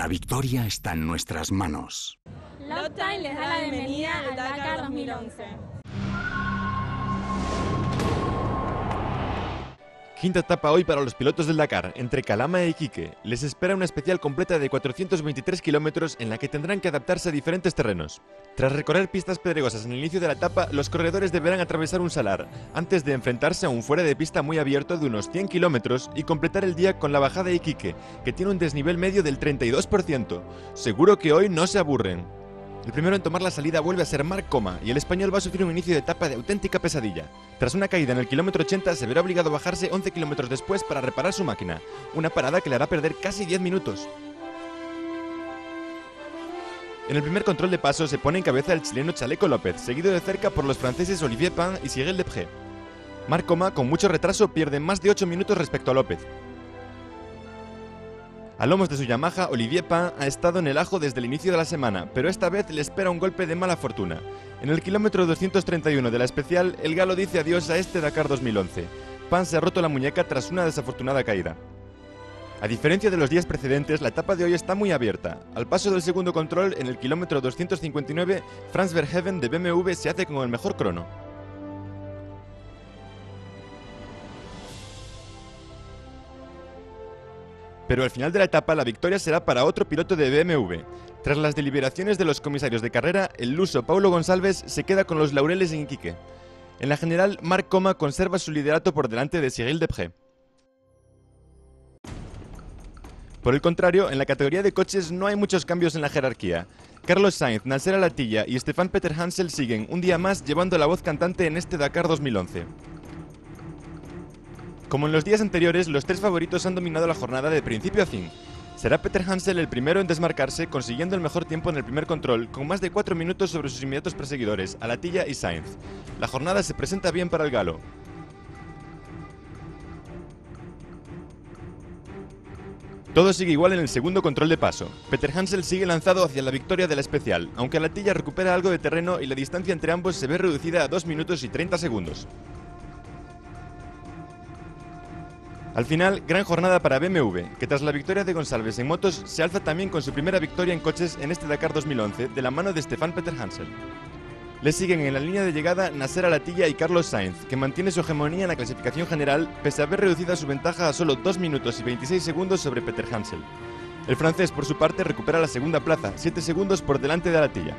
La victoria está en nuestras manos. Loptime les da la bienvenida al Dakar 2011. Quinta etapa hoy para los pilotos del Dakar, entre Calama e Iquique. Les espera una especial completa de 423 kilómetros en la que tendrán que adaptarse a diferentes terrenos. Tras recorrer pistas pedregosas en el inicio de la etapa, los corredores deberán atravesar un salar, antes de enfrentarse a un fuera de pista muy abierto de unos 100 kilómetros y completar el día con la bajada de Iquique, que tiene un desnivel medio del 32%. Seguro que hoy no se aburren. El primero en tomar la salida vuelve a ser Marc Coma y el español va a sufrir un inicio de etapa de auténtica pesadilla. Tras una caída en el kilómetro 80 se verá obligado a bajarse 11 kilómetros después para reparar su máquina, una parada que le hará perder casi 10 minutos. En el primer control de paso se pone en cabeza el chileno Chaleco López, seguido de cerca por los franceses Olivier Pan y Cyril Depré. Marc Coma, con mucho retraso, pierde más de 8 minutos respecto a López. A lomos de su Yamaha, Olivier Pan ha estado en el ajo desde el inicio de la semana, pero esta vez le espera un golpe de mala fortuna. En el kilómetro 231 de la especial, el galo dice adiós a este Dakar 2011. Pan se ha roto la muñeca tras una desafortunada caída. A diferencia de los días precedentes, la etapa de hoy está muy abierta. Al paso del segundo control, en el kilómetro 259, Franz Verheven de BMW se hace con el mejor crono. Pero al final de la etapa la victoria será para otro piloto de BMW. Tras las deliberaciones de los comisarios de carrera, el luso Paulo González se queda con los laureles en Iquique. En la general, Marc Coma conserva su liderato por delante de Cyril Depré. Por el contrario, en la categoría de coches no hay muchos cambios en la jerarquía. Carlos Sainz, Nasser Alatilla y Stefan Peter Hansel siguen un día más llevando la voz cantante en este Dakar 2011. Como en los días anteriores, los tres favoritos han dominado la jornada de principio a fin. Será Peter Hansel el primero en desmarcarse, consiguiendo el mejor tiempo en el primer control, con más de 4 minutos sobre sus inmediatos perseguidores, Alatilla y Sainz. La jornada se presenta bien para el galo. Todo sigue igual en el segundo control de paso. Peter Hansel sigue lanzado hacia la victoria de la especial, aunque Alatilla recupera algo de terreno y la distancia entre ambos se ve reducida a 2 minutos y 30 segundos. Al final, gran jornada para BMW, que tras la victoria de González en motos se alza también con su primera victoria en coches en este Dakar 2011 de la mano de Stefan Peter Hansel. Le siguen en la línea de llegada Nasser Alatilla y Carlos Sainz, que mantiene su hegemonía en la clasificación general pese a haber reducido su ventaja a solo 2 minutos y 26 segundos sobre Peter Hansel. El francés, por su parte, recupera la segunda plaza, 7 segundos por delante de Alatilla.